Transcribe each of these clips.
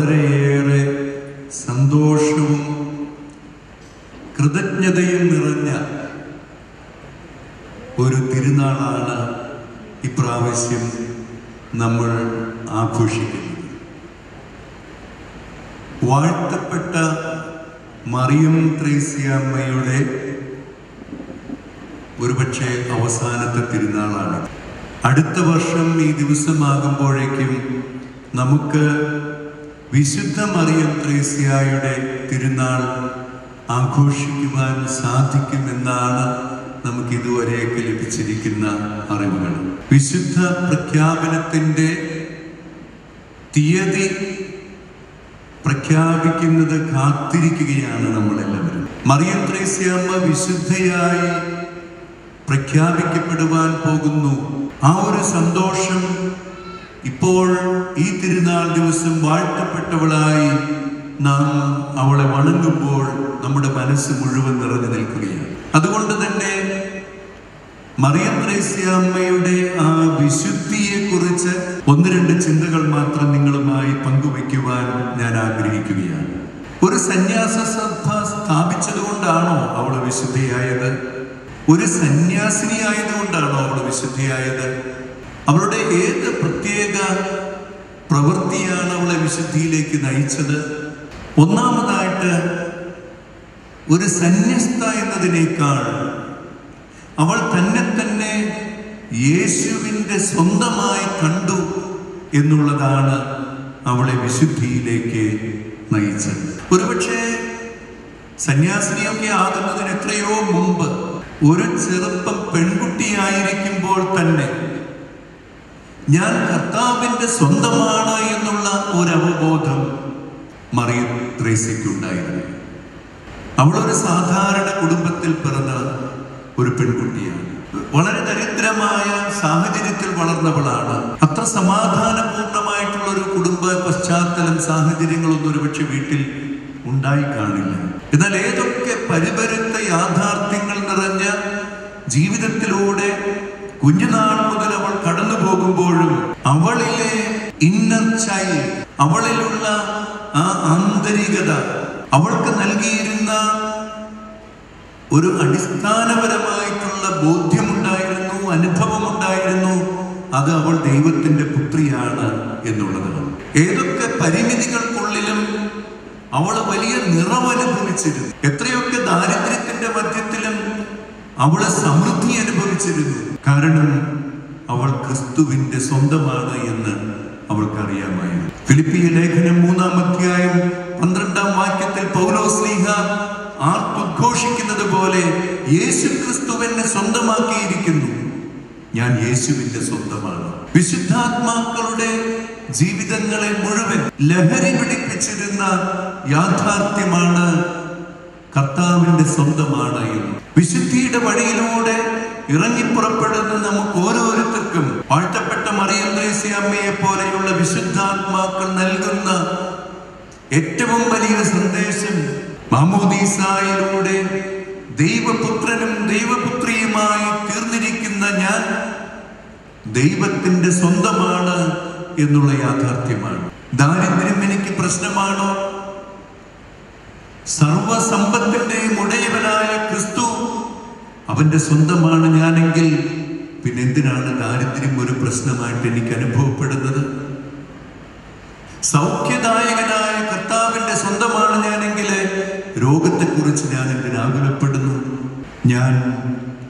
വളരെയേറെ സന്തോഷവും കൃതജ്ഞതയും നിറഞ്ഞ ഒരു തിരുനാളാണ് ഇപ്രാവശ്യം നമ്മൾ ആഘോഷിക്കുന്നത്. വാഴ്ത്തപ്പെട്ട മറിയം ത്രേസ്യാമ്മയുടെ ഒരുപക്ഷെ അവസാനത്തെ തിരുനാളാണ്. അടുത്ത വർഷം ഈ ദിവസമാകുമ്പോഴേക്കും നമുക്ക് വിശുദ്ധ മറിയം ത്രേസ്യായുടെ തിരുനാൾ ആഘോഷിക്കുവാൻ സാധിക്കുമെന്നാണ് നമുക്ക് ഇതുവരെയൊക്കെ ലഭിച്ചിരിക്കുന്ന അറിവുകൾ. വിശുദ്ധ പ്രഖ്യാപനത്തിന്റെ തീയതി പ്രഖ്യാപിക്കുന്നത് കാത്തിരിക്കുകയാണ് നമ്മളെല്ലാവരും. മറിയം ത്രേസ്യാമ്മ വിശുദ്ധയായി പ്രഖ്യാപിക്കപ്പെടുവാൻ പോകുന്നു. ആ ഒരു സന്തോഷം ഇപ്പോൾ ഈ തിരുനാൾ ദിവസം വാഴ്ത്തപ്പെട്ടവളായി നാം അവളെ വണങ്ങുമ്പോൾ നമ്മുടെ മനസ്സ് മുഴുവൻ നിറഞ്ഞു നിൽക്കുകയാണ്. അതുകൊണ്ട് തന്നെ മറിയം ത്രേസ്യാമ്മയുടെ ആ വിശുദ്ധിയെ കുറിച്ച് ഒന്ന് രണ്ട് ചിന്തകൾ മാത്രം നിങ്ങളുമായി പങ്കുവയ്ക്കുവാൻ ഞാൻ ആഗ്രഹിക്കുകയാണ്. ഒരു സന്യാസ സഭ സ്ഥാപിച്ചതുകൊണ്ടാണോ അവൾ വിശുദ്ധിയായത്? ഒരു സന്യാസിനി ആയതുകൊണ്ടാണോ അവൾ വിശുദ്ധിയായത്? അവളുടെ ഏത് പ്രത്യേക പ്രവൃത്തിയാണ് അവളെ വിശുദ്ധിയിലേക്ക് നയിച്ചത്? ഒന്നാമതായിട്ട് ഒരു സന്യസ്ത എന്നതിനേക്കാൾ അവൾ തന്നെ തന്നെ യേശുവിന്റെ സ്വന്തമായി കണ്ടു എന്നുള്ളതാണ് അവളെ വിശുദ്ധിയിലേക്ക് നയിച്ചത്. ഒരുപക്ഷെ സന്യാസിനിയൊക്കെ ആകുന്നതിന് എത്രയോ മുമ്പ് ഒരു ചെറുപ്പം പെൺകുട്ടിയായിരിക്കുമ്പോൾ തന്നെ ഞാൻ കർത്താവിന്റെ സ്വന്തമാണ് എന്നുള്ള ഒരു അവബോധം മറിയ ത്രേസ്യയ്ക്കുണ്ടായിരുന്നു. അവളൊരു സാധാരണ കുടുംബത്തിൽ പിറന്ന ഒരു പെൺകുട്ടിയാണ്. വളരെ ദരിദ്രമായ സാഹചര്യത്തിൽ വളർന്നവളാണ്. അത്ര സമാധാനപൂർണമായിട്ടുള്ള ഒരു കുടുംബ പശ്ചാത്തലം സാഹചര്യങ്ങളൊന്നും ഒരുപക്ഷെ വീട്ടിൽ ഉണ്ടായി കാണില്ല. എന്നാൽ ഏതൊക്കെ പരിപരുത്ത യാഥാർത്ഥ്യങ്ങൾ നിറഞ്ഞ ജീവിതത്തിലൂടെ കുഞ്ഞുനാൾ അവളിലെ ഇന്നർ ചൈൽഡ് അവളിലുള്ള ആ ആന്തരികത അവൾക്ക് നൽകിയിരുന്ന ഒരു അടിസ്ഥാനപരമായിട്ടുള്ള ബോധ്യമുണ്ടായിരുന്നു അനുഭവമുണ്ടായിരുന്നു അത് അവൾ ദൈവത്തിന്റെ പുത്രിയാണ് എന്നുള്ളതാണ് ഏതൊക്കെ പരിമിതികൾക്കുള്ളിലും അവൾ വലിയ നിറവനുഭവിച്ചിരുന്നു എത്രയൊക്കെ ദാരിദ്ര്യത്തിന്റെ മധ്യത്തിലും അവൾ സമൃദ്ധി അനുഭവിച്ചിരുന്നു. കാരണം അവൾ ക്രിസ്തുവിന്റെ സ്വന്തമാണ് എന്ന് അവൾക്കറിയാമായിരുന്നു ഫിലിപ്പിയ ലേഖനം മൂന്നാം അധ്യായം പന്ത്രണ്ടാം വാക്യത്തിൽ പൗലോസ്ലീഹ ആർത്തുഘോഷിക്കുന്നത് പോലെ യേശു ക്രിസ്തുവിനെ സ്വന്തമാക്കിയിരിക്കുന്നു. ഞാൻ യേശുവിന്റെ സ്വന്തമാണ്. വിശുദ്ധാത്മാക്കളുടെ ജീവിതങ്ങളെ മുഴുവൻ ലഹരി പിടിപ്പിച്ചിരുന്ന യാഥാർത്ഥ്യമാണ് കർത്താവിന്റെ സ്വന്തമാണ് എന്ന്. വിശുദ്ധിയുടെ വഴിയിലൂടെ ഇറങ്ങിപ്പുറപ്പെടുന്ന നമുക്ക് ഓരോരുത്തർക്കും വാഴ്ത്തപ്പെട്ട മറിയന്ത്രേസി അമ്മയെ പോലെയുള്ള വിശുദ്ധാത്മാക്കൾ നൽകുന്ന ഏറ്റവും വലിയ സന്ദേശം മാമോദീസായിലൂടെ ദൈവപുത്രനും ദൈവപുത്രിയുമായി തീർന്നിരിക്കുന്ന ഞാൻ ദൈവത്തിന്റെ സ്വന്തമാണ് എന്നുള്ള യാഥാർത്ഥ്യമാണ്. ദാരിദ്ര്യം എനിക്ക് പ്രശ്നമാണോ? സർവസമ്പത്തിന്റെയും ഉടയവനായ ക്രിസ്തു അവന്റെ സ്വന്തമാണ് ഞാനെങ്കിൽ പിന്നെ എന്തിനാണ് ദാരിദ്ര്യം ഒരു പ്രശ്നമായിട്ട് എനിക്ക് അനുഭവപ്പെടുന്നത്? സൗഖ്യദായകനായ കർത്താവിന്റെ സ്വന്തമാണ് ഞാനെങ്കിൽ രോഗത്തെക്കുറിച്ച് ഞാൻ എന്തിനാകുലപ്പെടുന്നു ഞാൻ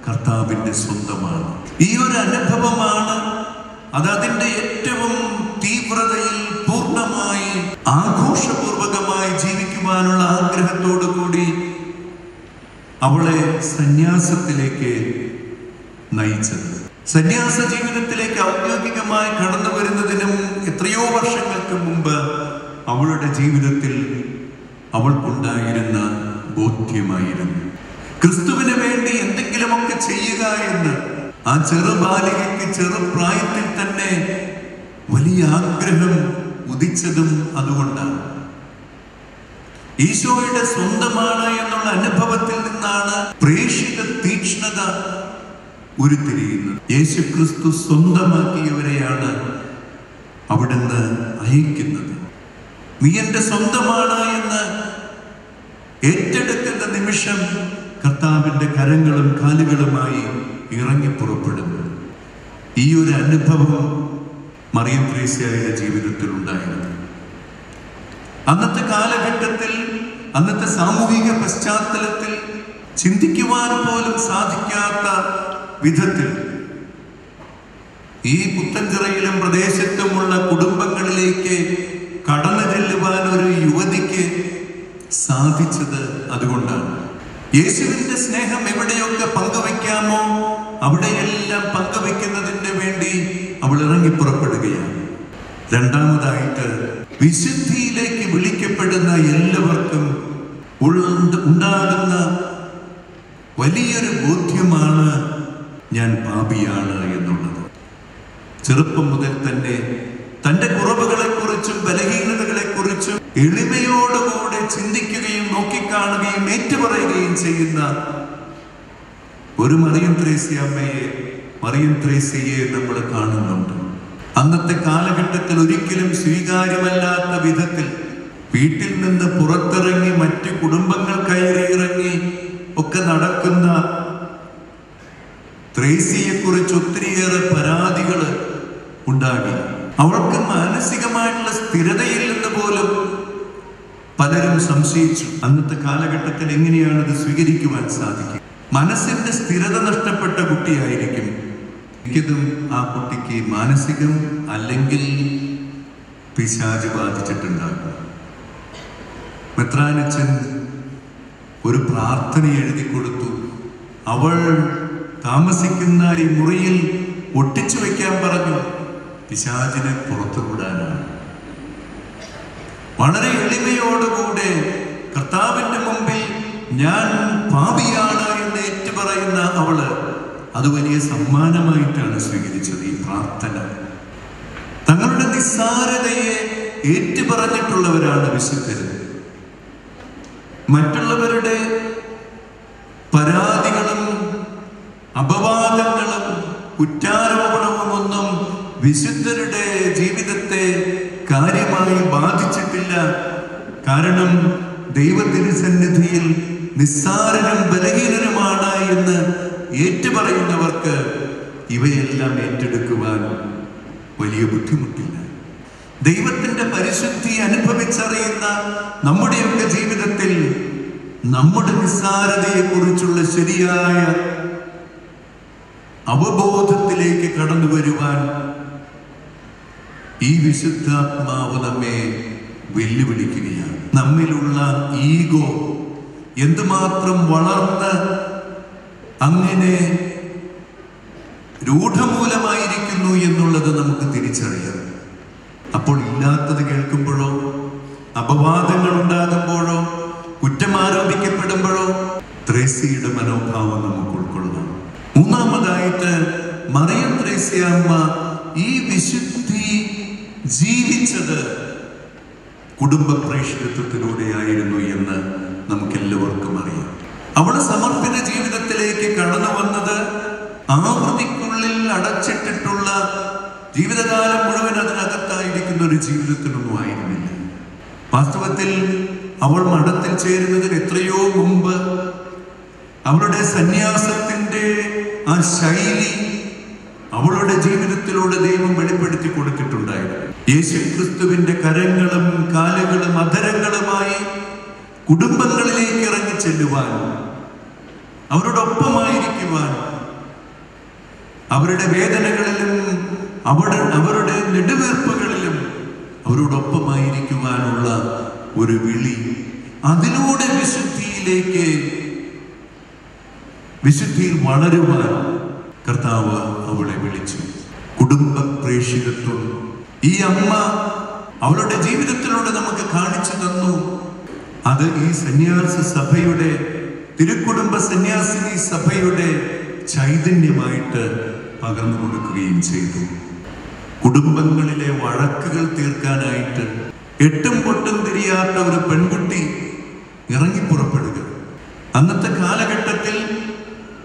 കർത്താവിന്റെ സ്വന്തമാണ്. ഈ ഒരു അനുഭവമാണ് അത് അതിന്റെ ഏറ്റവും തീവ്രതയിൽ പൂർണമായി ആഘോഷപൂർവകമായി ജീവിക്കുവാനുള്ള ആഗ്രഹത്തോടു കൂടി അവളെ സന്യാസത്തിലേക്ക് നയിച്ചത്. സന്യാസ ജീവിതത്തിലേക്ക് ഔദ്യോഗികമായി കടന്നു വരുന്നതിനും എത്രയോ വർഷങ്ങൾക്ക് മുമ്പ് അവളുടെ ജീവിതത്തിൽ അവൾക്കുണ്ടായിരുന്ന ബോധ്യമായിരുന്നു. ക്രിസ്തുവിന് വേണ്ടി എന്തെങ്കിലുമൊക്കെ ചെയ്യുക എന്ന് ആ ചെറുബാലികയ്ക്ക് ചെറുപ്രായത്തിൽ തന്നെ വലിയ ആഗ്രഹം ഉദിച്ചതും അതുകൊണ്ടാണ്. ഈശോയുടെ സ്വന്തമാണ് എന്നുള്ള അനുഭവത്തിൽ നിന്നാണ് പ്രേക്ഷിത തീക്ഷ്ണത ഉരുത്തിരിയുന്നത്. യേശു ക്രിസ്തു സ്വന്തമാക്കിയവരെയാണ് അവിടുന്ന് അയക്കുന്നത്. നീ എന്റെ സ്വന്തമാണ് എന്ന് ഏറ്റെടുക്കുന്ന നിമിഷം കർത്താവിന്റെ കരങ്ങളും കാലുകളുമായി ഇറങ്ങി പുറപ്പെടുന്നു. ഈ ഒരു അനുഭവം മറിയം ത്രേസ്യയുടെ ജീവിതത്തിൽ ഉണ്ടായിരുന്നു. അന്നത്തെ കാലഘട്ടത്തിൽ അന്നത്തെ സാമൂഹിക പശ്ചാത്തലത്തിൽ ചിന്തിക്കുവാൻ പോലും സാധിക്കാത്ത വിധത്തിൽ ഈ പുത്തൻചിറയിലും പ്രദേശത്തുമുള്ള കുടുംബങ്ങളിലേക്ക് കടന്നു ചെല്ലുവാൻ ഒരു യുവതിക്ക് സാധിച്ചത് അതുകൊണ്ടാണ്. യേശുവിന്റെ സ്നേഹം എവിടെയൊക്കെ പങ്കുവെക്കാമോ അവിടെയെല്ലാം പങ്കുവെക്കുന്നതിന് വേണ്ടി അവൾ ഇറങ്ങി പുറപ്പെടുകയാണ്. രണ്ടാമതായിട്ട് വിശുദ്ധിയിലേക്ക് വിളിക്കപ്പെടുന്ന എല്ലാവർക്കും ഉണ്ടാകുന്ന വലിയൊരു ബോധ്യമാണ് ഞാൻ പാപിയാണ് എന്നുള്ളത്. ചെറുപ്പം മുതൽ തന്നെ തന്റെ കുറവുകളെക്കുറിച്ചും ബലഹീനതകളെക്കുറിച്ചും എളിമയോടുകൂടെ ചിന്തിക്കുകയും നോക്കിക്കാണുകയും ഏറ്റുപറയുകയും ചെയ്യുന്ന ഒരു മറിയം ത്രേസ്യമ്മയെ മറിയം ത്രേസ്യയെ നമ്മൾ കാണുന്നുണ്ട്. അന്നത്തെ കാലഘട്ടത്തിൽ ഒരിക്കലും സ്വീകാര്യമല്ലാത്ത വിധത്തിൽ വീട്ടിൽ നിന്ന് പുറത്തിറങ്ങി മറ്റു കുടുംബങ്ങൾ കയറി ഇറങ്ങി ഒക്കെ നടക്കുന്ന ത്രേസിയെ കുറിച്ച് ഒത്തിരിയേറെ പരാതികൾ ഉണ്ടാകി അവൾക്ക് മാനസികമായിട്ടുള്ള സ്ഥിരതയില്ലെന്ന് പോലും പലരും സംശയിച്ചു. അന്നത്തെ കാലഘട്ടത്തിൽ എങ്ങനെയാണ് ഇത് സ്വീകരിക്കുവാൻ സാധിക്കുക? മനസ്സിന്റെ സ്ഥിരത നഷ്ടപ്പെട്ട കുട്ടിയായിരിക്കും. മിക്കതും ആ കുട്ടിക്ക് മാനസികം അല്ലെങ്കിൽ പിശാജ് ബാധിച്ചിട്ടുണ്ടാകും. മെത്രാനച്ചൻ ഒരു പ്രാർത്ഥന എഴുതി കൊടുത്തു. അവൾ താമസിക്കുന്ന ഈ മുറിയിൽ ഒട്ടിച്ചു വയ്ക്കാൻ പറഞ്ഞു. പിശാചിനെ പുറത്തു വിടാനാണ്. വളരെ എളിമയോടുകൂടെ കർത്താവിന്റെ മുമ്പിൽ ഞാൻ പാപിയാണ് എന്ന് ഏറ്റുപറയുന്ന അവൾ അത് വലിയ സമ്മാനമായിട്ടാണ് സ്വീകരിച്ചത് ഈ പ്രാർത്ഥന. തങ്ങളുടെ നിസ്സാരതയെ ഏറ്റുപറഞ്ഞിട്ടുള്ളവരാണ് വിശുദ്ധര്. മറ്റുള്ളവരുടെ പരാതികളും അപവാദങ്ങളും കുറ്റാരോപണവും ഒന്നും വിശുദ്ധരുടെ ജീവിതത്തെ കാര്യമായി ബാധിച്ചിട്ടില്ല. കാരണം ദൈവത്തിരുസന്നിധിയിൽ നിസ്സാരനും ബലഹീനനുമാണ് എന്ന് ഏറ്റുപറയുന്നവർക്ക് ഇവയെല്ലാം ഏറ്റെടുക്കുവാൻ വലിയ ബുദ്ധിമുട്ടില്ല. ദൈവത്തിന്റെ പരിശുദ്ധി അനുഭവിച്ചറിയുന്ന നമ്മുടെയൊക്കെ ജീവിതത്തിൽ നമ്മുടെ നിസ്സാരതയെ കുറിച്ചുള്ള ശരിയായ അവബോധത്തിലേക്ക് കടന്നു വരുവാൻ ഈ വിശുദ്ധാത്മാവ് നമ്മെ വെല്ലുവിളിക്കുകയാണ്. നമ്മിലുള്ള ഈഗോ എന്തുമാത്രം വളർന്ന് അങ്ങനെ രൂഢമൂലമായിരിക്കുന്നു എന്നുള്ളത് നമുക്ക് തിരിച്ചറിയാം. അപ്പോൾ ഇല്ലാത്തത് കേൾക്കുമ്പോഴോ അപവാദങ്ങൾ ത്രേസിയുടെ മനോഭാവം നമുക്ക് ഉൾക്കൊള്ളാം. മൂന്നാമതായിട്ട് മറിയം ത്രേസ്യാമ്മ ഈ വിശുദ്ധി ജീവിച്ചത് കുടുംബ പ്രേക്ഷിതത്വത്തിലൂടെയായിരുന്നു എന്ന് നമുക്കെല്ലാവർക്കും അറിയാം. അവൾ സമർപ്പിത ജീവിതത്തിലേക്ക് കടന്നു വന്നത് ആവൃത്തിക്കുള്ളിൽ അടച്ചിട്ടിട്ടുള്ള ജീവിതകാലം മുഴുവൻ അതിനകത്തായിരിക്കുന്ന ഒരു ജീവിതത്തിനൊന്നും ആയിരുന്നില്ല. വാസ്തവത്തിൽ അവൾ മഠത്തിൽ ചേരുന്നതിന് എത്രയോ മുമ്പ് അവളുടെ സന്യാസത്തിന്റെ ആ ശൈലി അവളുടെ ജീവിതത്തിലൂടെ ദൈവം വെളിപ്പെടുത്തി കൊടുത്തിട്ടുണ്ടായിരുന്നു. യേശു ക്രിസ്തുവിന്റെ കരങ്ങളും കാലുകളും അധരങ്ങളുമായി കുടുംബങ്ങളിലേക്ക് ഇറങ്ങി ചെല്ലുവാൻ അവരോടൊപ്പമായിരിക്കുവാൻ അവരുടെ വേദനകളിലും അവിടെ അവരുടെ നെടുവേർപ്പുകളിലും അവരോടൊപ്പമായിരിക്കുവാനുള്ള ഒരു വിളി അതിലൂടെ വിശുദ്ധിയിലേക്ക് വിശുദ്ധിയിൽ വളരുവാൻ കർത്താവ് അവളെ വിളിച്ചു. കുടുംബ പ്രേക്ഷകത്വം ഈ അമ്മ അവളുടെ ജീവിതത്തിലൂടെ നമുക്ക് കാണിച്ചു തന്നു. അത് ഈ സന്യാസ സഭയുടെ തിരുക്കുടുംബ സന്യാസിനി സഭയുടെ ചൈതന്യമായിട്ട് പകർന്നു കൊടുക്കുകയും ചെയ്തു. കുടുംബങ്ങളിലെ വഴക്കുകൾ തീർക്കാനായിട്ട് എട്ടും പൊട്ടും തിരിയാത്ത ഒരു പെൺകുട്ടി ഇറങ്ങി പുറപ്പെടുക. അന്നത്തെ കാലഘട്ടത്തിൽ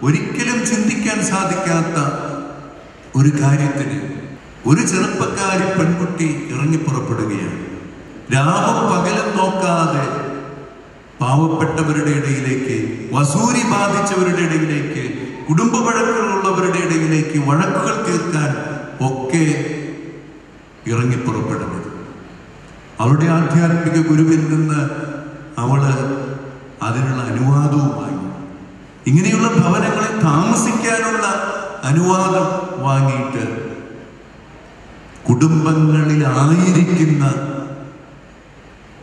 ഒരിക്കലും ചിന്തിക്കാൻ സാധിക്കാത്ത ഒരു കാര്യത്തിന് ഒരു ചെറുപ്പക്കാരി പെൺകുട്ടി ഇറങ്ങി പുറപ്പെടുകയാണ്. രാവും പകലും നോക്കാതെ പാവപ്പെട്ടവരുടെ ഇടയിലേക്ക് വസൂരി ബാധിച്ചവരുടെ ഇടയിലേക്ക് കുടുംബ വഴക്കുകളുള്ളവരുടെ ഇടയിലേക്ക് വഴക്കുകൾ തീർക്കാൻ ഒക്കെ ഇറങ്ങി പുറപ്പെടുന്നത്. അവളുടെ ആധ്യാത്മിക ഗുരുവിൽ നിന്ന് അവൾ അതിനുള്ള അനുവാദവുമായി ഇങ്ങനെയുള്ള ഭവനങ്ങളിൽ താമസിക്കാനുള്ള അനുവാദം വാങ്ങിയിട്ട് കുടുംബങ്ങളിലായിരിക്കുന്ന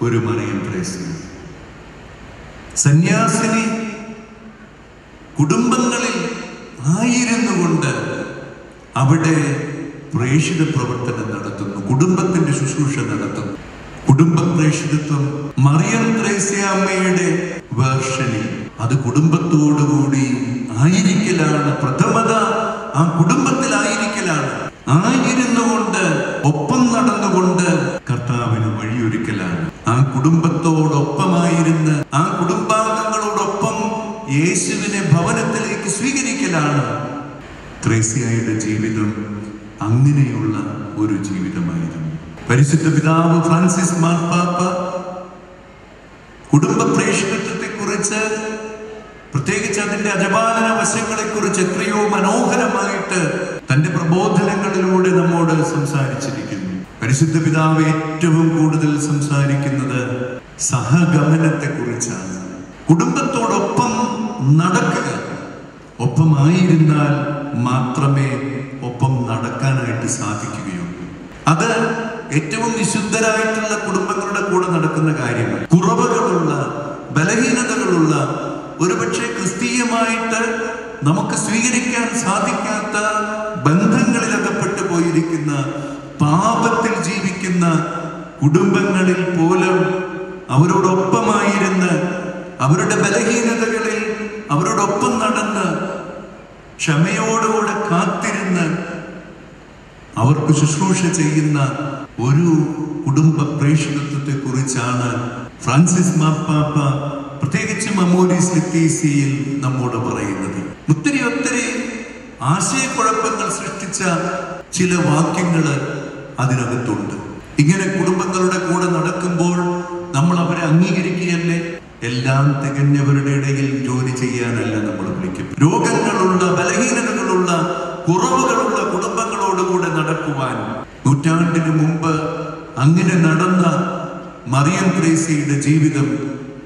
ഒരു മറിയം ത്രേസ്യ സന്യാസിനി കുടുംബങ്ങളിൽ ആയിരുന്നു കൊണ്ട് അവിടെ പ്രേഷിത പ്രവർത്തനം നടത്തുന്നു കുടുംബത്തിന്റെ ശുശ്രൂഷ നടത്തുന്നു. കുടുംബ പ്രേഷിതത്വം മറിയം ത്രേസ്യാമ്മയുടെ വേർഷനിൽ അത് കുടുംബത്തോടുകൂടി ആയിരിക്കലാണ് പ്രഥമത. ആ കുടുംബത്തിലായിരിക്കലാണ്. ആയിരുന്നു കൊണ്ട് ഒപ്പം നടന്നുകൊണ്ട് കർത്താവിന് വഴിയൊരുക്കലാണ്. ആ കുടുംബത്തോടൊപ്പമായിരുന്ന് ആ കുടുംബാംഗങ്ങളോടൊപ്പം യേശുവിനെ ഭവനത്തിലേക്ക് സ്വീകരിക്കലാണ്. ത്രേസ്യയുടെ ജീവിതം അങ്ങനെയുള്ള ഒരു ജീവിതമായിരുന്നു. പരിശുദ്ധ പിതാവ് ഫ്രാൻസിസ് മാർപ്പാപ്പ കുടുംബ പ്രേക്ഷകത്വത്തെ കുറിച്ച് പ്രത്യേകിച്ച് അതിന്റെ അജപാലന വശങ്ങളെ കുറിച്ച് എത്രയോ മനോഹരമായിട്ട് തന്റെ പ്രബോധനങ്ങളിലൂടെ നമ്മോട് സംസാരിച്ചിരിക്കുന്നു. പരിശുദ്ധ പിതാവ് ഏറ്റവും കൂടുതൽ സംസാരിക്കുന്നത് സഹഗമനത്തെ കുറിച്ചാണ് കുടുംബത്തോടൊപ്പം നടക്കുക. ഒപ്പമായിരുന്നാൽ മാത്രമേ ഒപ്പം നടക്കാനായിട്ട് സാധിക്കുകയുള്ളൂ. അത് ഏറ്റവും വിശുദ്ധരായിട്ടുള്ള കുടുംബങ്ങളുടെ കൂടെ നടക്കുന്ന കാര്യമാണ്. കുറവുകളുള്ള ബലഹീനതകളുള്ള ഒരുപക്ഷെ ക്രിസ്തീയമായിട്ട് നമുക്ക് സ്വീകരിക്കാൻ സാധിക്കാത്ത ബന്ധങ്ങളിൽ അകപ്പെട്ടു പോയിരിക്കുന്ന പാപത്തിൽ ജീവിക്കുന്ന കുടുംബങ്ങളിൽ പോലും അവരോടൊപ്പമായിരുന്ന് അവരുടെ ബലഹീനതകളിൽ അവരോടൊപ്പം നടന്ന് ക്ഷമയോടുകൂടെ കാത്തിരുന്ന് അവർക്ക് ശുശ്രൂഷ ചെയ്യുന്ന ഒരു കുടുംബ പ്രേക്ഷിതത്വത്തെ കുറിച്ചാണ് ഫ്രാൻസിസ് മാർപ്പാപ്പ പ്രത്യേകിച്ച് മമോരീസ് ലിത്തീസിയിൽ നമ്മോട് പറയുന്നത്. ഒത്തിരി ഒത്തിരി ആശയക്കുഴപ്പങ്ങൾ സൃഷ്ടിച്ച ചില വാക്യങ്ങൾ അതിനകത്തുണ്ട്. ഇങ്ങനെ കുടുംബങ്ങളുടെ കൂടെ നടക്കുമ്പോൾ നമ്മൾ അവരെ അംഗീകരിക്കുകയല്ലേ? എല്ലാം തികഞ്ഞവരുടെ ഇടയിൽ ജോലി ചെയ്യാനല്ല നമ്മൾ വിളിക്കും. രോഗങ്ങളുള്ള ബലഹീനതകളുള്ള കുറവുകളുള്ള കുടുംബങ്ങളോടുകൂടെ നടക്കുവാൻ നൂറ്റാണ്ടിന് മുമ്പ് അങ്ങനെ നടന്ന മറിയം ത്രേസിയുടെ ജീവിതം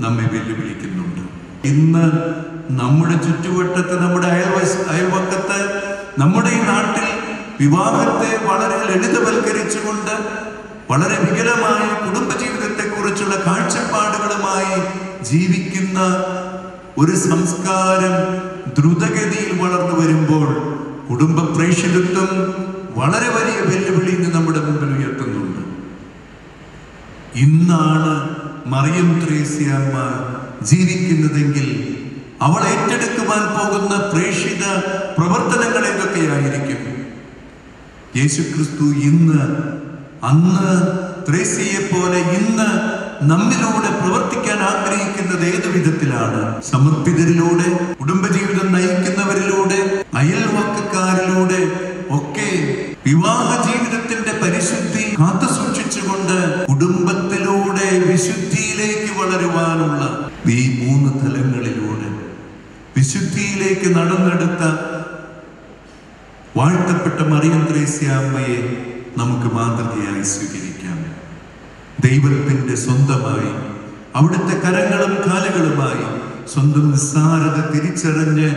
നമ്മെ വെല്ലുവിളിക്കുന്നുണ്ട്. ഇന്ന് നമ്മുടെ ചുറ്റുവട്ടത്ത് നമ്മുടെ അയൽവസ് അയൽവക്കത്ത് നമ്മുടെ ഈ നാട്ടിൽ വിവാഹത്തെ വളരെ ലളിതവൽക്കരിച്ചുകൊണ്ട് വളരെ വികലമായ കുടുംബജീവിതത്തെക്കുറിച്ചുള്ള കാഴ്ചപ്പാടുകളുമായി ജീവിക്കുന്ന ഒരു സംസ്കാരം ദ്രുതഗതിയിൽ വളർന്നു വരുമ്പോൾ കുടുംബ പ്രേക്ഷിതത്വം വളരെ വലിയ വെല്ലുവിളി ഇന്ന് നമ്മുടെ മുമ്പിൽ ഉയർത്തുന്നുണ്ട്. ഇന്നാണ് മറിയം ത്രേസ്യമ്മ ജീവിക്കുന്നതെങ്കിൽ അവൾ ഏറ്റെടുക്കുവാൻ പോകുന്ന പ്രേക്ഷിത പ്രവർത്തനങ്ങൾ എന്തൊക്കെയായിരിക്കും യേശുക്രിസ്തു ഇന്ന് അന്ന് ത്രേസ്യയെ പോലെ ഇന്ന് നമ്മിലൂടെ പ്രവർത്തിക്കാൻ ആഗ്രഹിക്കുന്നത് ഏതു വിധത്തിലാണ്? സമർപ്പിതരിലൂടെ കുടുംബജീവിതം നയിക്കുന്നവരിലൂടെ ത്രേസ്യാമ്മയെ നമുക്ക് മാതൃകയായി സ്വീകരിക്കാം. ദൈവത്തിന്റെ സ്വന്തമായി അവിടുത്തെ കരങ്ങളും കാലുകളുമായി സ്വന്തം നിസ്സാരത തിരിച്ചറിഞ്ഞ്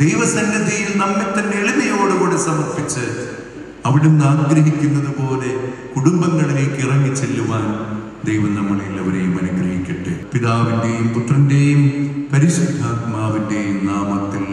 ദൈവസന്നിധിയിൽ നമ്മെ തന്നെ എളിമയോടുകൂടി സമർപ്പിച്ച് അവിടുന്ന് ആഗ്രഹിക്കുന്നത് പോലെ കുടുംബങ്ങളിലേക്ക് ഇറങ്ങി ചെല്ലുവാൻ ദൈവം നമ്മളെല്ലാവരെയും അനുഗ്രഹിക്കട്ടെ. പിതാവിന്റെയും പുത്രന്റെയും പരിശുദ്ധാത്മാവിന്റെയും നാമത്തിൽ